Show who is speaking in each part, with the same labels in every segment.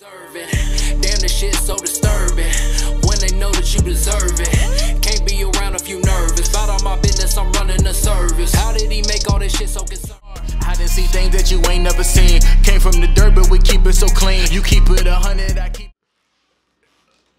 Speaker 1: Damn, the shit so disturbing. When they know that you deserve it. Can't be around if you nervous. About all my business, I'm running a service. How did he make all this shit so concerned?
Speaker 2: I done see things that you ain't never seen. Came from the dirt, but we keep it so clean. You keep it a hundred, I keep.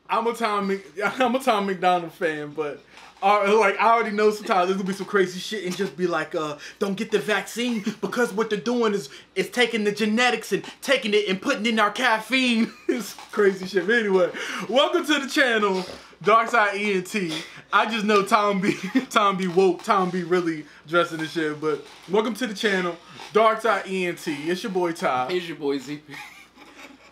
Speaker 3: I'm a Tom I'm a Tom MacDonald fan, but uh, like I already know sometimes there's gonna be some crazy shit and just be like, uh, don't get the vaccine because what they're doing is is taking the genetics and taking it and putting in our caffeine. it's crazy shit. But anyway, welcome to the channel, Darkside ENT. I just know Tom B Tom B woke, Tom B really dressing the shit, but welcome to the channel, Darkside ENT. It's your boy Ty.
Speaker 4: Here's your boy ZP.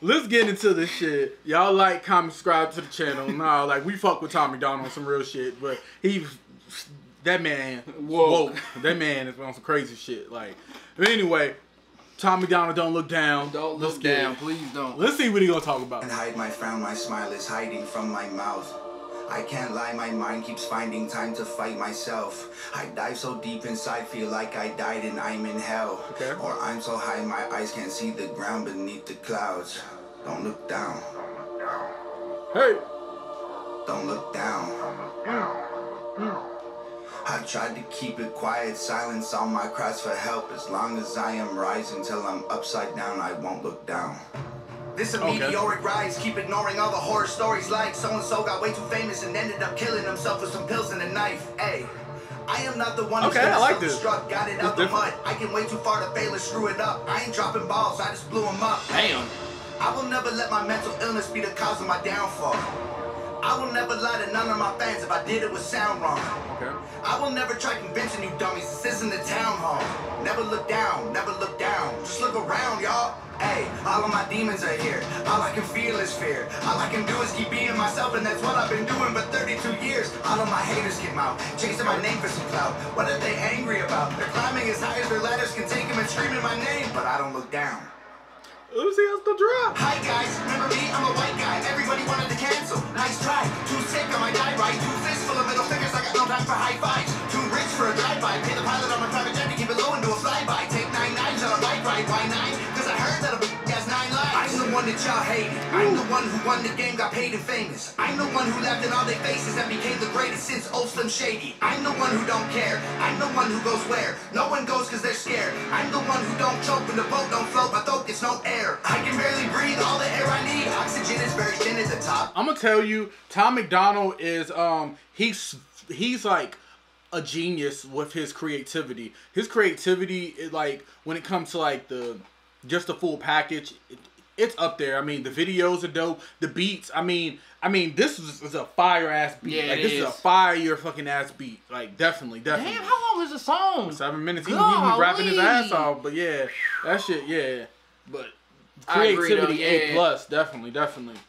Speaker 3: Let's get into this shit. Y'all like, comment, subscribe to the channel. Nah, like we fuck with Tom MacDonald on some real shit, but he, that man,
Speaker 4: Whoa.
Speaker 3: whoa, that man is on some crazy shit. Like, but anyway, Tom MacDonald don't look down.
Speaker 4: Don't
Speaker 3: Let's
Speaker 4: look
Speaker 3: get
Speaker 4: down,
Speaker 3: it.
Speaker 4: please don't.
Speaker 3: Let's see what he gonna talk about.
Speaker 5: And hide my frown, my smile is hiding from my mouth. I can't lie, my mind keeps finding time to fight myself. I dive so deep inside, feel like I died and I'm in hell.
Speaker 3: Okay.
Speaker 5: Or I'm so high, my eyes can't see the ground beneath the clouds. Don't look down,
Speaker 3: Hey,
Speaker 5: don't look down. I tried to keep it quiet, silence all my cries for help. As long as I am rising till I'm upside down, I won't look down. This a
Speaker 3: Okay.
Speaker 5: meteoric rise, keep ignoring all the horror stories like so and so got way too famous and ended up killing himself with some pills and a knife. Hey, I am not the one who's
Speaker 3: Okay, I like this.
Speaker 5: self-destruct, got it
Speaker 3: It's
Speaker 5: out the
Speaker 3: different.
Speaker 5: mud. I can way too far to fail or screw it up. I ain't dropping balls, I just blew them up.
Speaker 4: Damn.
Speaker 5: I will never let my mental illness be the cause of my downfall. I will never lie to none of my fans if I did it would sound wrong.
Speaker 3: okay.
Speaker 5: I will never try convincing you dummies this isn't the town hall. Never look down, never look down. Just look around, y'all. Hey, all of my demons are here. All I can feel is fear. All I can do is keep being myself, and that's what I've been doing for 32 years. All of my haters came out, chasing my name for some clout. What are they angry about? They're climbing as high as their ladders can take them and screaming my name, but I don't look down.
Speaker 3: See us the drop.
Speaker 5: Hi guys, remember me? I'm a white guy. Everybody wanted to cancel. Nice try. Too sick, I might die right. Two fists full of middle fingers. I got no time for high fives. Too rich for a drive-by. Pay the pilot on my private jet to keep it low and do a flyby. Take nine knives on a bike ride. Why nine? One that y'all hated. I'm the one who won the game, got paid and famous. I'm the one who laughed in all their faces and became the greatest since Old Slim Shady. I'm the one who don't care. I'm the one who goes where no one goes cause they're scared. I'm the one who don't choke when the boat don't float. My throat gets no air. I can barely breathe all the air I need. Oxygen is very thin at the top.
Speaker 3: I'm gonna tell you, Tom MacDonald is um he's he's like a genius with his creativity. His creativity like when it comes to like the just the full package, it's up there. I mean, the videos are dope. The beats, I mean, I mean, this is, is a fire ass beat.
Speaker 4: Yeah,
Speaker 3: like this is. a
Speaker 4: is.
Speaker 3: fire fucking ass beat. Like definitely, definitely.
Speaker 4: Damn, how long is the song?
Speaker 3: Seven minutes. He, he was rapping his ass off, but yeah, that shit, yeah. But
Speaker 4: I agree, though,
Speaker 3: creativity, A
Speaker 4: yeah.
Speaker 3: plus, definitely, definitely.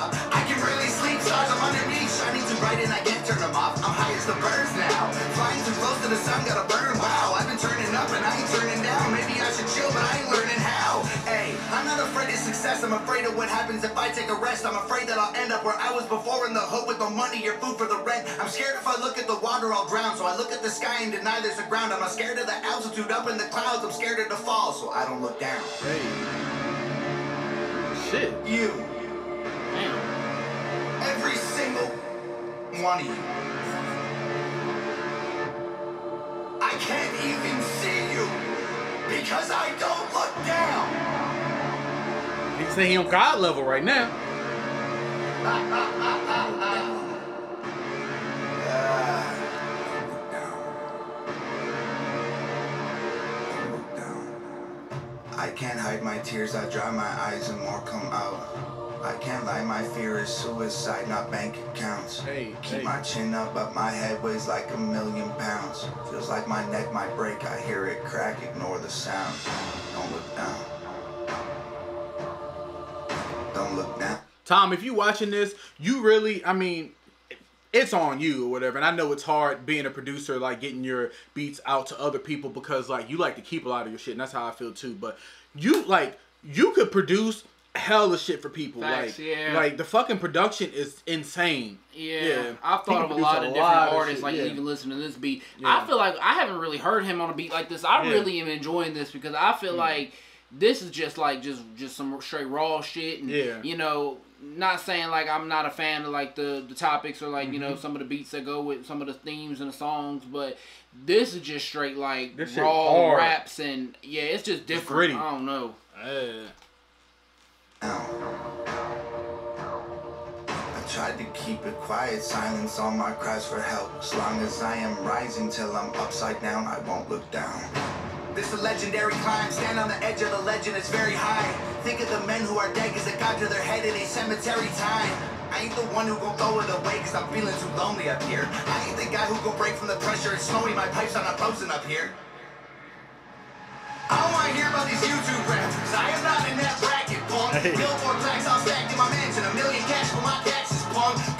Speaker 5: I can really sleep, stars I'm underneath, shining too bright and I can't turn them off. I'm high as the birds now, flying too close to the sun, gotta burn. I'm afraid of what happens if I take a rest. I'm afraid that I'll end up where I was before in the hood with no money or food for the rent. I'm scared if I look at the water, I'll drown. So I look at the sky and deny there's a ground. I'm scared of the altitude up in the clouds, I'm scared of the fall, so I don't look down.
Speaker 3: Hey, shit.
Speaker 5: You.
Speaker 4: Damn.
Speaker 5: Every single one of you.
Speaker 3: He on God level right now.
Speaker 5: Don't look down. Don't look down. I can't hide my tears, I dry my eyes and more come out. I can't lie, my fear is suicide, not bank accounts.
Speaker 3: Hey,
Speaker 5: Keep
Speaker 3: hey.
Speaker 5: my chin up, but my head weighs like a million pounds. Feels like my neck might break, I hear it crack, ignore the sound.
Speaker 3: Tom, if you watching this, you really, I mean, it's on you or whatever. And I know it's hard being a producer, like getting your beats out to other people because like you like to keep a lot of your shit, and that's how I feel too. But you like you could produce hell of shit for people. Like,
Speaker 4: yeah.
Speaker 3: like the fucking production is insane.
Speaker 4: Yeah, yeah.
Speaker 3: I've
Speaker 4: thought of a lot of different
Speaker 3: lot
Speaker 4: artists,
Speaker 3: shit,
Speaker 4: like
Speaker 3: yeah.
Speaker 4: even listening to this beat.
Speaker 3: Yeah.
Speaker 4: I feel like I haven't really heard him on a beat like this. I really am enjoying this because I feel like This is just like just just some straight raw shit. And,
Speaker 3: Yeah.
Speaker 4: You know, not saying like I'm not a fan of like the the topics or like you
Speaker 3: Mm-hmm.
Speaker 4: know some of the beats that go with some of the themes and the songs, but this is just straight like
Speaker 3: This
Speaker 4: raw raps and yeah, it's just different.
Speaker 3: gritty.
Speaker 4: I don't know.
Speaker 5: I tried to keep it quiet, silence all my cries for help. As long as I am rising till I'm upside down, I won't look down. This a legendary climb, stand on the edge of the legend, it's very high. Think of the men who are dead, cause they got to their head in a cemetery time. I ain't the one who gon' throw it away, cause I'm feeling too lonely up here. I ain't the guy who gon' break from the pressure, it's snowy, my pipes are not frozen up here. I don't wanna hear about these YouTube rappers. I am not in that bracket, punk.
Speaker 3: Hey.
Speaker 5: Billboard plaques all stacked in my mansion. A million cash for my taxes, punk.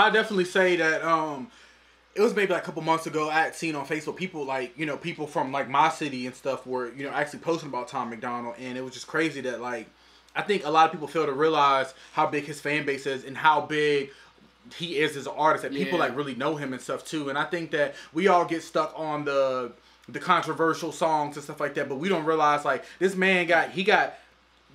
Speaker 5: I
Speaker 3: definitely say that um it was maybe like a couple months ago I had seen on Facebook people like, you know, people from like my city and stuff were, you know, actually posting about Tom MacDonald and it was just crazy that like I think a lot of people fail to realize how big his fan base is and how big he is as an artist that people
Speaker 4: Yeah.
Speaker 3: like really know him and stuff too. And I think that we all get stuck on the the controversial songs and stuff like that, but we don't realize like this man got he got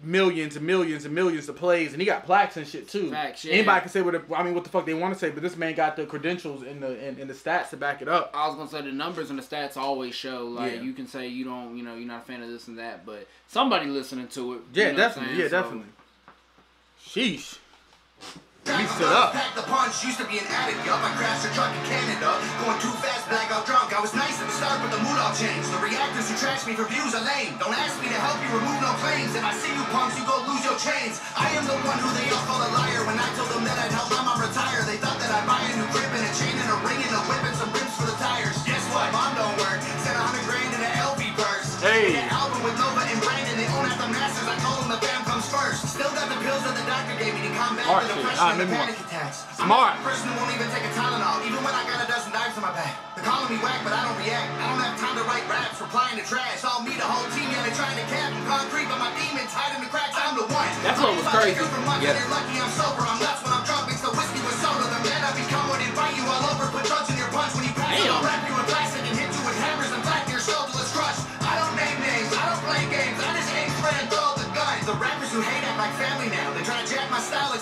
Speaker 3: millions and millions and millions of plays and he got plaques and shit too.
Speaker 4: Facts, yeah.
Speaker 3: Anybody can say what I mean what the fuck they want to say, but this man got the credentials and the and, and the stats to back it up.
Speaker 4: I was gonna say the numbers and the stats always show. Like
Speaker 3: Yeah.
Speaker 4: you can say you don't, you know, you're not a fan of this and that, but somebody listening to it. you
Speaker 3: Yeah, definitely. Yeah,
Speaker 4: So-
Speaker 3: definitely. Sheesh. Up.
Speaker 5: Pack the punch, used to be an addict, yup. I crashed a truck in Canada. Going too fast, black out drunk. I was nice at the start, but the mood all changed. The reactors who trash me for views are lame. Don't ask me to help you remove no claims. If I see you punks, you go lose your chains. I am the one who they all call a liar. When I told them that I'd help my mom retire, they thought that I'd buy a new crib and a chain and a ring and a whip and some rims for the tires. Guess what? Mom don't work. Sent a hundred grand in an LV purse.
Speaker 3: Hey.
Speaker 5: That album with Nova
Speaker 3: Smart shit. Ah, maybe.
Speaker 5: I'm
Speaker 3: Smart.
Speaker 5: person who won't even take a Tylenol, even when I got a dozen knives in my back. They're calling me whack, but I don't react. I don't have time to write raps, replying to trash. All me, the whole team, yeah, they trying to cap. Concrete, but my demons hide in the cracks. I'm the one.
Speaker 4: That flow was
Speaker 5: If I take
Speaker 4: crazy.
Speaker 5: her from lunch
Speaker 3: Yeah.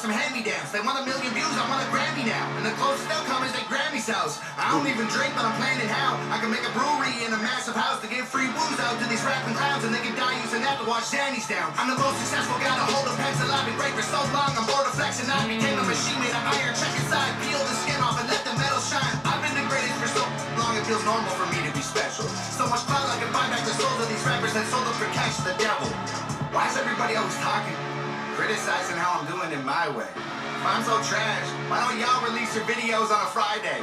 Speaker 5: Some hand-me-downs. They want a million views, I want a Grammy now. And the closest they'll come is their Grammy's house. I don't even drink, but I'm planning how I can make a brewery in a massive house to give free booze out to these rapping clowns, and they can die using that to wash Danny's down. I'm the most successful guy to hold a pencil. I've been great for so long. I'm bored of flexing. I became a machine made of iron. Check inside, peel the skin off, and let the metal shine. I've been the greatest for so long. It feels normal for me to be special. So much clout I can buy back the souls of these rappers and sold them for cash to the devil. Why is everybody always talking? Criticizing how I'm doing it my way. If I'm so trash, why don't y'all release your videos on a Friday?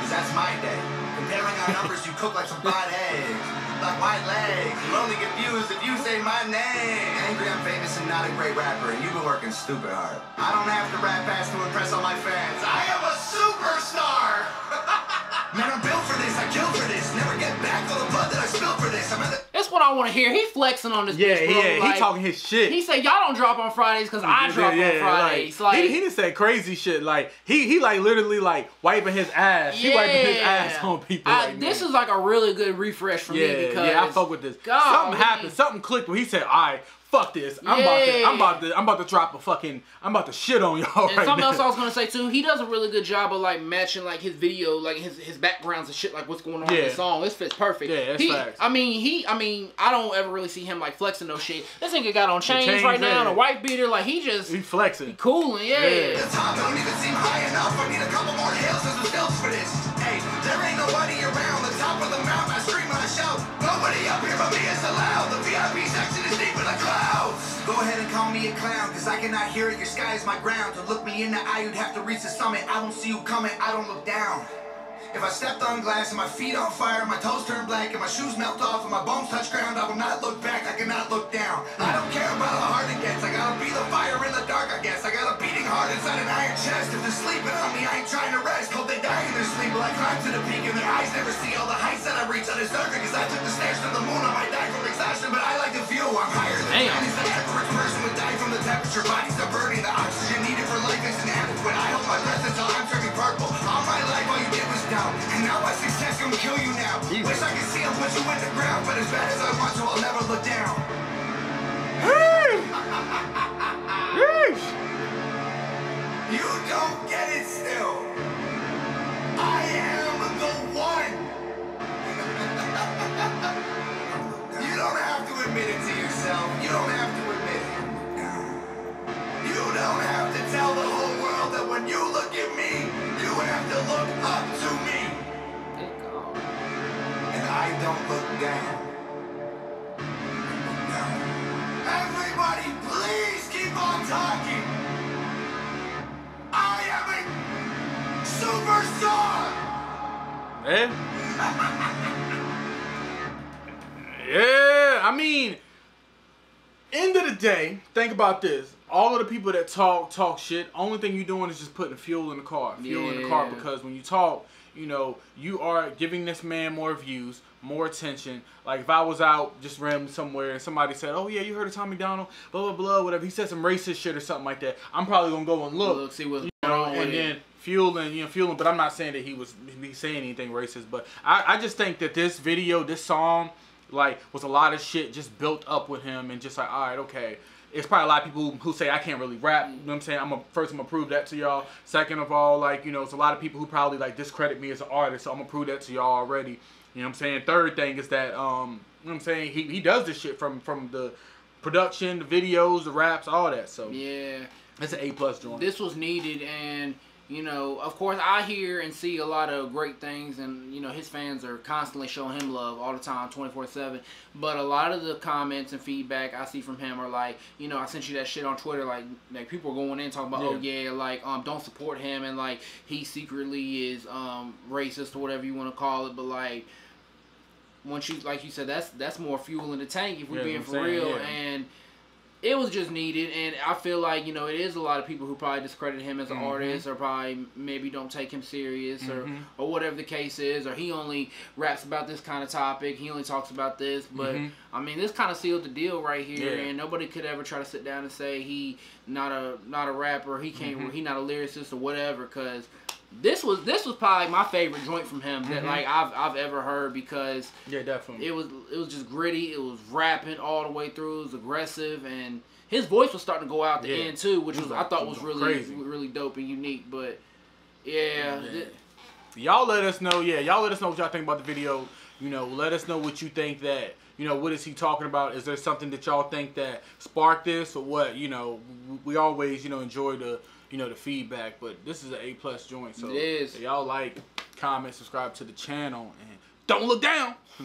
Speaker 5: Cause that's my day. Comparing our numbers, you cook like some fried eggs. Like white legs. You'll only get views if you say my name. Angry I'm famous and not a great rapper, and you've been working stupid hard. I don't have to rap fast to impress all my fans. I am a superstar! Man, I'm built for this, I kill for this. Never get back all the blood that I spilled for this. I'm in the
Speaker 4: That's what I want to hear. He flexing on this.
Speaker 3: Yeah,
Speaker 4: bitch, bro.
Speaker 3: yeah,
Speaker 4: Like,
Speaker 3: he talking his shit.
Speaker 4: He said y'all don't drop on Fridays because I drop on Fridays. Like,
Speaker 3: he, he just said crazy shit. Like he he like literally like wiping his ass. He wiping his ass on people.
Speaker 4: I-
Speaker 3: right
Speaker 4: this
Speaker 3: now.
Speaker 4: is like a really good refresh for
Speaker 3: yeah,
Speaker 4: me because
Speaker 3: yeah. I fuck with this.
Speaker 4: God,
Speaker 3: something happened. Something clicked when he said, "All right, fuck this. I'm about to. I'm about to. I'm about to drop a fucking. I'm about to shit on y'all
Speaker 4: And
Speaker 3: right
Speaker 4: something
Speaker 3: now."
Speaker 4: else I was gonna say too, he does a really good job of like matching like his video, like his his backgrounds and shit, like what's going on in
Speaker 3: Yeah.
Speaker 4: the song. This fits perfect.
Speaker 3: Yeah, that's
Speaker 4: he,
Speaker 3: facts.
Speaker 4: I mean, he, I mean, I don't ever really see him like flexing no shit. This nigga got on chains,
Speaker 3: chains,
Speaker 4: right now, and a white beater, like he just
Speaker 3: he flexing.
Speaker 4: cooling, yeah.
Speaker 3: Yeah.
Speaker 5: The top don't even seem high enough. I need a couple more hills as the stilts for this. Hey, there ain't nobody around the top of the mountain. I scream and I shout. Nobody up here but me is allowed. The VIP section is deep in the clouds. Go ahead and call me a clown, cause I cannot hear it. Your sky is my ground. To look me in the eye, you'd have to reach the summit. I don't see you coming, I don't look down. If I stepped on glass and my feet on fire, my toes turn black and my shoes melt off and my bones touch ground, I will not look back, I climb to the peak and their eyes never see all the heights that I reach. I deserve it, cause I took the stairs to the moon, I might die from passion, but I like to feel I'm higher than
Speaker 4: Damn.
Speaker 5: Is the average person would die from the temperature. Bodies are burning. The oxygen needed for life isn't adequate. I hold my breath until I'm turning purple. All my life, all you did was doubt. And now my success gonna kill you now. Wish I could see him put you in the ground, but as bad as I want to, I'll never look down. You don't get it still. I am the one. you don't have to admit it to yourself. You don't have to admit it. You don't have to tell the whole world that when you look at me, you have to look up to me. And I don't look down. Everybody, please keep on talking.
Speaker 3: Yeah. yeah, I mean, end of the day, think about this. All of the people that talk, talk shit, only thing you're doing is just putting fuel in the car. Fuel in the car because when you talk, you know, you are giving this man more views, more attention. Like if I was out just randomly somewhere and somebody said, "Oh yeah, you heard of Tom MacDonald?" Blah blah blah, whatever. He said some racist shit or something like that. I'm probably gonna go and look,
Speaker 4: Look, see what's
Speaker 3: you
Speaker 4: going on
Speaker 3: and then. Fueling, you know, fueling. But I'm not saying that he was saying anything racist. But I, I just think that this video, this song, like was a lot of shit just built up with him and just like, all right, okay. It's probably a lot of people who, who say I can't really rap. You know what I'm saying? I'm a, first. I'm gonna prove that to y'all. Second of all, like you know, it's a lot of people who probably like discredit me as an artist. So I'm gonna prove that to y'all already. You know what I'm saying? Third thing is that um, you know what I'm saying? He he does this shit from from the production, the videos, the raps, all that. So
Speaker 4: Yeah.
Speaker 3: it's an A plus joint.
Speaker 4: this was needed and you know of course i hear and see a lot of great things and you know his fans are constantly showing him love all the time 24-7 but a lot of the comments and feedback i see from him are like you know i sent you that shit on twitter like like people are going in talking about oh yeah. like um don't support him and like he secretly is um racist or whatever you want to call it. But like once you like you said that's that's more fuel in the tank if we're
Speaker 3: Yeah,
Speaker 4: being for
Speaker 3: saying,
Speaker 4: real.
Speaker 3: yeah.
Speaker 4: and it was just needed and i feel like you know it is a lot of people who probably discredit him as an
Speaker 3: Mm-hmm.
Speaker 4: artist or probably maybe don't take him serious
Speaker 3: Mhm.
Speaker 4: or or whatever the case is or he only raps about this kind of topic he only talks about this but
Speaker 3: Mhm.
Speaker 4: i mean this kind of sealed the deal right here
Speaker 3: Yeah.
Speaker 4: and nobody could ever try to sit down and say he not a not a rapper he can't
Speaker 3: Mm-hmm.
Speaker 4: he not a lyricist or whatever because this was this was probably my favorite joint from him that
Speaker 3: Mhm.
Speaker 4: like I've I've ever heard because
Speaker 3: yeah, definitely.
Speaker 4: it was it was just gritty. It was rapping all the way through. It was aggressive, and his voice was starting to go out the
Speaker 3: Yeah.
Speaker 4: end too, which was
Speaker 3: was
Speaker 4: I thought was
Speaker 3: was
Speaker 4: really
Speaker 3: crazy.
Speaker 4: really dope and unique. But yeah,
Speaker 3: Yeah.
Speaker 4: th-
Speaker 3: y'all let us know. Yeah, y'all let us know what y'all think about the video. You know, let us know what you think that. You know, what is he talking about? Is there something that y'all think that sparked this or what? You know, we, we always you know enjoy the you know the feedback, but this is an A plus joint. So
Speaker 4: It is.
Speaker 3: if y'all like, comment, subscribe to the channel, and don't look down.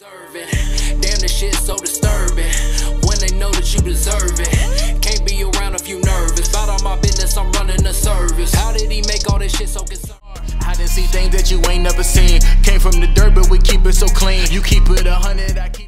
Speaker 1: Damn, the shit so disturbing. When they know that you deserve it. Can't be around if you nervous. About all my business, I'm running a service. How did he make all this shit so concerned?
Speaker 2: I done see things that you ain't never seen. Came from the dirt, but we keep it so clean. You keep it a hundred, I keep